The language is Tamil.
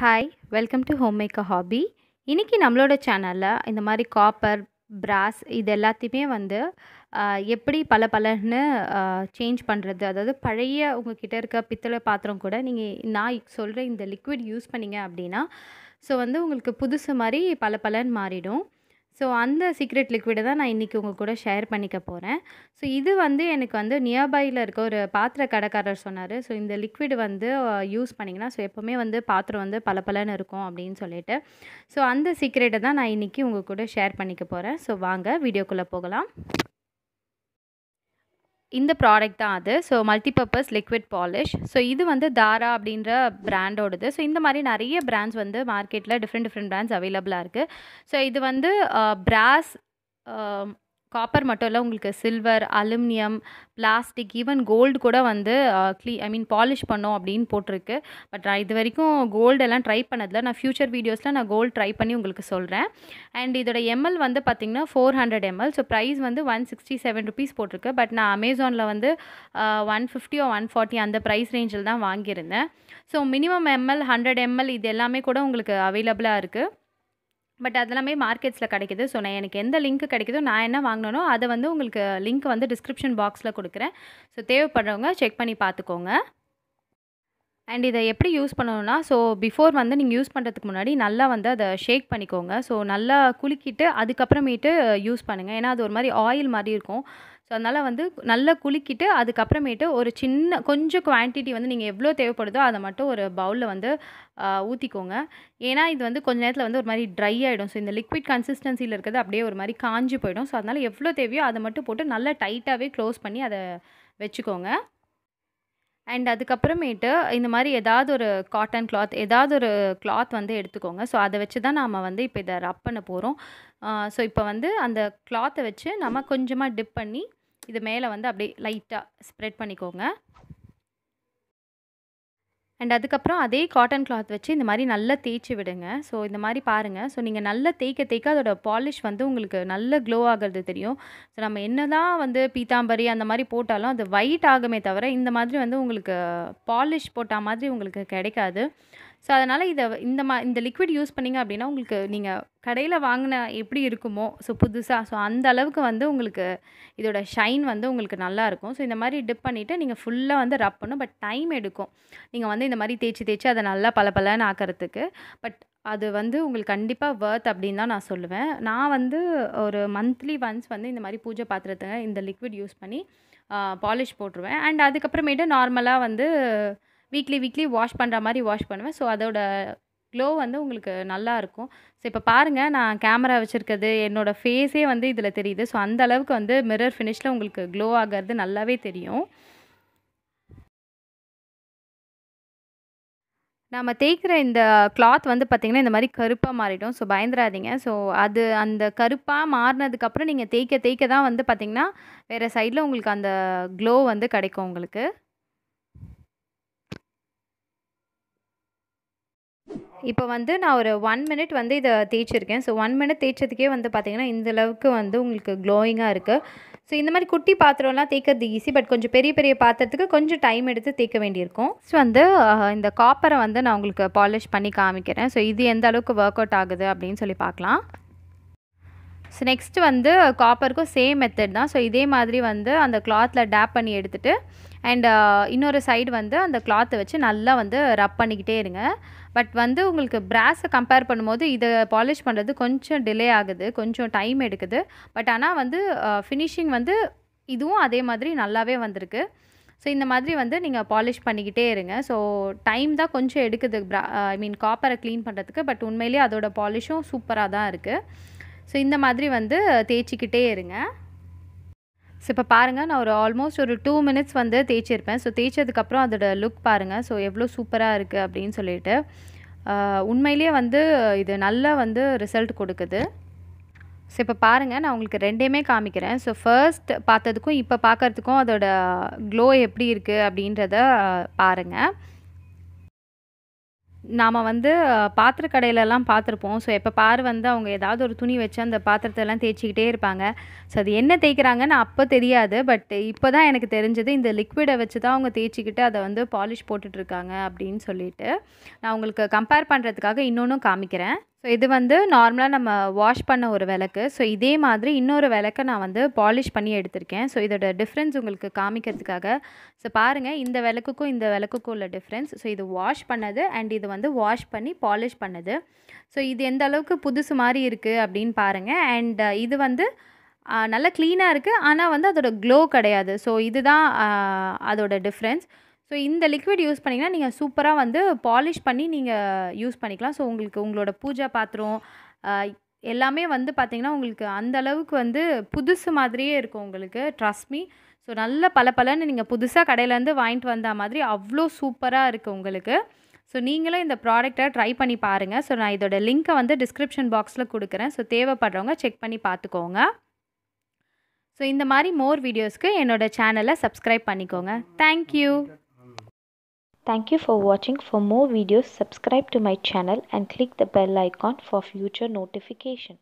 Hi welcome to homemaker hobby இன்றைக்கி நம்மளோட சேனலில் இந்த மாதிரி காப்பர் பிராஸ் இது எல்லாத்தையுமே வந்து எப்படி பல பலன்னு சேஞ்ச் பண்ணுறது அதாவது பழைய உங்ககிட்ட இருக்க பித்தளை பாத்திரம் கூட நீங்கள் நான் சொல்கிற இந்த லிக்விட் யூஸ் பண்ணீங்க அப்படின்னா ஸோ வந்து உங்களுக்கு புதுசு மாதிரி பல பலன் மாறிடும். ஸோ அந்த சீக்ரெட் லிக்விடை தான் நான் இன்றைக்கி உங்கள் கூட ஷேர் பண்ணிக்க போகிறேன் ஸோ இது வந்து எனக்கு வந்து நியர்பையில் இருக்க ஒரு பாத்திர கடைக்காரர் சொன்னார். ஸோ இந்த லிக்விட் வந்து யூஸ் பண்ணிங்கன்னா ஸோ எப்போவுமே வந்து பாத்திரம் வந்து பளபளன்னு இருக்கும் அப்படின்னு சொல்லிட்டு. ஸோ அந்த சீக்ரெட்டை தான் நான் இன்றைக்கி உங்கள் கூட ஷேர் பண்ணிக்க போகிறேன் ஸோ வாங்க வீடியோக்குள்ளே போகலாம். இந்த ப்ராடக்ட் தான் அது. So multipurpose liquid polish so இது வந்து தாரா அப்படின்ற பிராண்டோடது ஸோ இந்த மாதிரி நிறைய பிராண்ட்ஸ் வந்து மார்க்கெட்டில் டிஃப்ரெண்ட் டிஃப்ரெண்ட் பிராண்ட்ஸ் அவைலபிளாக இருக்குது ஸோ இது வந்து uh, பிராஸ் காப்பர் மட்டும் இல்லை உங்களுக்கு silver aluminium plastic even gold கூட வந்து க்ளீ ஐ மீன் பாலிஷ் பண்ணோம் அப்படின்னு போட்டிருக்கு. பட் நான் இது வரைக்கும் கோல்டெல்லாம் ட்ரை பண்ணதில்ல. நான் ஃப்யூச்சர் வீடியோஸில் நான் கோல்டு ட்ரை பண்ணி உங்களுக்கு சொல்கிறேன் அண்ட் இதோட எம்எல் வந்து பார்த்திங்கன்னா four hundred ml so price வந்து ஒன் சிக்ஸ்டி செவன் ருபீஸ் போட்டிருக்கு. பட் நான் அமேசானில் வந்து ஒன் ஃபிஃப்டியோ ஒன் ஃபார்ட்டி அந்த ப்ரைஸ் ரேஞ்சில் தான் வாங்கியிருந்தேன். So minimum ml hundred ml இது எல்லாமே கூட உங்களுக்கு அவைலபிளாக இருக்குது பட் அதெல்லாமே மார்க்கெட்ஸில் கிடைக்குது. ஸோ நான் எனக்கு எந்த லிங்க் கிடைக்குதோ நான் என்ன வாங்கினோ அதை வந்து உங்களுக்கு லிங்க் வந்து டிஸ்கிரிப்ஷன் பாக்ஸில் கொடுக்குறேன். ஸோ தேவைப்படுறவங்க செக் பண்ணி பார்த்துக்கோங்க. அண்ட் இதை எப்படி யூஸ் பண்ணணும்னா ஸோ பிஃபோர் வந்து நீங்கள் யூஸ் பண்ணுறதுக்கு முன்னாடி நல்லா வந்து அதை ஷேக் பண்ணிக்கோங்க. ஸோ நல்லா குலுக்கிட்டு அதுக்கப்புறமேட்டு யூஸ் பண்ணுங்கள் ஏன்னா அது ஒரு மாதிரி ஆயில் மாதிரி இருக்கும். ஸோ அதனால் வந்து நல்லா குலுக்கிட்டு அதுக்கப்புறமேட்டு ஒரு சின்ன கொஞ்சம் குவான்டிட்டி வந்து நீங்கள் எவ்வளோ தேவைப்படுதோ அதை மட்டும் ஒரு பவுலில் வந்து ஊற்றிக்கோங்க ஏன்னா இது வந்து கொஞ்ச நேரத்தில் வந்து ஒரு மாதிரி ட்ரை ஆகிடும் ஸோ இந்த லிக்விட் கன்சிஸ்டன்சியில் இருக்கிறது அப்படியே ஒரு மாதிரி காஞ்சி போயிடும். ஸோ அதனால் எவ்வளோ தேவையோ அதை மட்டும் போட்டு நல்லா டைட்டாகவே க்ளோஸ் பண்ணி அதை வச்சுக்கோங்க. அண்ட் அதுக்கப்புறமேட்டு இந்த மாதிரி ஏதாவது ஒரு காட்டன் கிளாத் ஏதாவது ஒரு கிளாத் வந்து எடுத்துக்கோங்க. ஸோ அதை வச்சு தான் நாம் வந்து இப்போ இதை ரப் பண்ண போகிறோம் ஸோ இப்போ வந்து அந்த கிளாத்தை வச்சு நம்ம கொஞ்சமாக டிப் பண்ணி இது மேலே வந்து அப்படியே லைட்டாக ஸ்ப்ரெட் பண்ணிக்கோங்க. அண்ட் அதுக்கப்புறம் அதே காட்டன் கிளாத் வச்சு இந்த மாதிரி நல்லா தேய்ச்சி விடுங்க. ஸோ இந்த மாதிரி பாருங்கள் ஸோ நீங்கள் நல்லா தேய்க்க தேய்க்க அதோட பாலிஷ் வந்து உங்களுக்கு நல்ல க்ளோ ஆகிறது தெரியும். ஸோ நம்ம என்ன தான் வந்து பீத்தாம்பரி அந்த மாதிரி போட்டாலும் அது ஒயிட் ஆகுமே தவிர இந்த மாதிரி வந்து உங்களுக்கு பாலிஷ் போட்டால் மாதிரி உங்களுக்கு கிடைக்காது. ஸோ அதனால் இதை இந்த மா இந்த லிக்விட் யூஸ் பண்ணிங்க அப்படின்னா உங்களுக்கு நீங்கள் கடையில் வாங்கின எப்படி இருக்குமோ ஸோ புதுசாக ஸோ அந்த அளவுக்கு வந்து உங்களுக்கு இதோட ஷைன் வந்து உங்களுக்கு நல்லாயிருக்கும் ஸோ இந்த மாதிரி டிப் பண்ணிவிட்டு நீங்கள் ஃபுல்லாக வந்து ரப் பண்ணும் பட் டைம் எடுக்கும். நீங்கள் வந்து இந்த மாதிரி தேய்ச்சி தேய்ச்சி அதை நல்லா பல பலன்னு ஆக்கிறதுக்கு. பட் அது வந்து உங்களுக்கு கண்டிப்பாக வேர்த் அப்படின்னு தான் நான் சொல்லுவேன். நான் வந்து ஒரு மந்த்லி ஒன்ஸ் வந்து இந்த மாதிரி பூஜை பாத்திரத்தை இந்த லிக்விட் யூஸ் பண்ணி பாலிஷ் போட்டுருவேன். அண்ட் அதுக்கப்புறமேட்டு நார்மலாக வந்து வீக்லி வீக்லி வாஷ் பண்ணுற மாதிரி வாஷ் பண்ணுவேன். ஸோ அதோட க்ளோ வந்து உங்களுக்கு நல்லா இருக்கும். ஸோ இப்போ பாருங்கள் நான் கேமரா வச்சுருக்கிறது என்னோடய ஃபேஸே வந்து இதில் தெரியுது. ஸோ அந்த அளவுக்கு வந்து மிரர் ஃபினிஷில் உங்களுக்கு க்ளோ ஆகிறது நல்லாவே தெரியும். நம்ம தேய்க்கிற இந்த கிளாத் வந்து பார்த்திங்கன்னா இந்த மாதிரி கருப்பாக மாறிடும். ஸோ பயந்துடாதீங்க ஸோ அது அந்த கருப்பாக மாறினதுக்கப்புறம் நீங்கள் தேய்க்க தேய்க்க தான் வந்து பார்த்திங்கன்னா வேறு சைடில் உங்களுக்கு அந்த க்ளோ வந்து கிடைக்கும் உங்களுக்கு. இப்போ வந்து நான் ஒரு ஒன் மினிட் வந்து இதை தேய்ச்சிருக்கேன். ஸோ ஒன் மினிட் தேய்ச்சதுக்கே வந்து பார்த்திங்கன்னா இந்தளவுக்கு வந்து உங்களுக்கு க்ளோயிங்காக இருக்குது ஸோ இந்த மாதிரி குட்டி பாத்திரம்லாம் தேய்க்கிறது ஈஸி பட் கொஞ்சம் பெரிய பெரிய பாத்திரத்துக்கு கொஞ்சம் டைம் எடுத்து தேய்க்க வேண்டியிருக்கும். ஸோ வந்து இந்த காப்பரை வந்து நான் உங்களுக்கு பாலிஷ் பண்ணி காமிக்கிறேன். ஸோ இது எந்த அளவுக்கு ஒர்க் அவுட் ஆகுது அப்படின்னு சொல்லி பார்க்கலாம். ஸோ நெக்ஸ்ட்டு வந்து காப்பருக்கும் சேம் மெத்தட் தான். ஸோ இதே மாதிரி வந்து அந்த கிளாத்தில் டேப் பண்ணி எடுத்துகிட்டு அண்ட் uh, இன்னொரு சைடு வந்து அந்த கிளாத்தை வச்சு நல்லா வந்து ரப் பண்ணிக்கிட்டே இருங்க. பட் வந்து உங்களுக்கு பிராஸை கம்பேர் பண்ணும்போது இதை பாலிஷ் பண்ணுறது கொஞ்சம் டிலே ஆகுது கொஞ்சம் டைம் எடுக்குது. பட் ஆனால் வந்து uh, ஃபினிஷிங் வந்து இதுவும் அதே மாதிரி நல்லாவே வந்திருக்கு. ஸோ இந்த மாதிரி வந்து நீங்கள் பாலிஷ் பண்ணிக்கிட்டே இருங்க. ஸோ டைம் தான் கொஞ்சம் எடுக்குது ப்ரா ஐ மீன் காப்பரை க்ளீன் பண்ணுறதுக்கு பட் உண்மையிலேயே அதோட பாலிஷும் சூப்பராக தான் இருக்குது ஸோ இந்த மாதிரி வந்து தேய்ச்சிக்கிட்டே இருங்க. ஸோ இப்போ பாருங்கள் நான் ஒரு ஆல்மோஸ்ட் ஒரு டூ மினிட்ஸ் வந்து தேய்ச்சிருப்பேன். ஸோ தேய்ச்சதுக்கப்புறம் அதோட லுக் பாருங்கள் ஸோ எவ்வளோ சூப்பராக இருக்குது அப்படின்னு சொல்லிட்டு. உண்மையிலேயே வந்து இது நல்லா வந்து ரிசல்ட் கொடுக்குது. ஸோ இப்போ பாருங்கள் நான் உங்களுக்கு ரெண்டையுமே காமிக்கிறேன். ஸோ ஃபர்ஸ்ட் பார்த்ததுக்கும் இப்போ பார்க்குறதுக்கும் அதோட க்ளோ எப்படி இருக்குது அப்படின்றத பாருங்கள் நாம் வந்து பாத்திர கடையிலலாம் பார்த்துருப்போம் ஸோ எப்போ பாரு வந்து அவங்க ஏதாவது ஒரு துணி வச்சு அந்த பாத்திரத்தெல்லாம் தேய்ச்சிக்கிட்டே இருப்பாங்க. ஸோ அது என்ன தேய்க்கிறாங்கன்னு அப்போ தெரியாது. பட் இப்போ தான் எனக்கு தெரிஞ்சது இந்த லிக்விடை வச்சு தான் அவங்க தேய்ச்சிக்கிட்டு அதை வந்து பாலிஷ் போட்டுட்ருக்காங்க அப்படின்னு சொல்லிட்டு. நான் உங்களுக்கு கம்பேர் பண்ணுறதுக்காக இன்னொன்றும் காமிக்கிறேன். ஸோ இது வந்து நார்மலாக நம்ம வாஷ் பண்ண ஒரு விளக்கு. ஸோ இதே மாதிரி இன்னொரு விளக்கை நான் வந்து பாலிஷ் பண்ணி எடுத்திருக்கேன். ஸோ இதோட டிஃப்ரென்ஸ் உங்களுக்கு காமிக்கிறதுக்காக. ஸோ பாருங்கள் இந்த விளக்குக்கும் இந்த விளக்குக்கும் உள்ள டிஃப்ரென்ஸ் ஸோ இது வாஷ் பண்ணது அண்ட் இது வந்து வாஷ் பண்ணி பாலிஷ் பண்ணது. ஸோ இது எந்த அளவுக்கு புதுசு மாதிரி இருக்குது அப்படின்னு பாருங்கள் அண்ட் uh, இது வந்து நல்லா க்ளீனாக இருக்குது ஆனால் வந்து அதோட க்ளோ கிடையாது. ஸோ இதுதான் அதோடய அதோட டிஃப்ரென்ஸ் ஸோ இந்த லிக்விட் யூஸ் பண்ணிங்கன்னா நீங்கள் சூப்பராக வந்து பாலிஷ் பண்ணி நீங்கள் யூஸ் பண்ணிக்கலாம். ஸோ உங்களுக்கு உங்களோட பூஜா பாத்திரம் எல்லாமே வந்து பார்த்திங்கன்னா உங்களுக்கு அந்த அளவுக்கு வந்து புதுசு மாதிரியே இருக்கும் உங்களுக்கு. ட்ரஸ்ட் மீ ஸோ நல்ல பளபளன்னு நீங்கள் புதுசாக கடையிலேருந்து வாங்கிட்டு வந்த மாதிரி அவ்வளோ சூப்பராக இருக்குது உங்களுக்கு. ஸோ நீங்களும் இந்த ப்ராடக்ட்டை ட்ரை பண்ணி பாருங்கள் ஸோ நான் இதோட லிங்க்கை வந்து டிஸ்கிரிப்ஷன் பாக்ஸில் கொடுக்குறேன். ஸோ தேவைப்படுறவங்க செக் பண்ணி பார்த்துக்கோங்க ஸோ இந்த மாதிரி மோர் வீடியோஸ்க்கு என்னோட சேனலை சப்ஸ்கிரைப் பண்ணிக்கோங்க. Thank you Thank you for watching. For more videos, subscribe to my channel and click the bell icon for future notification.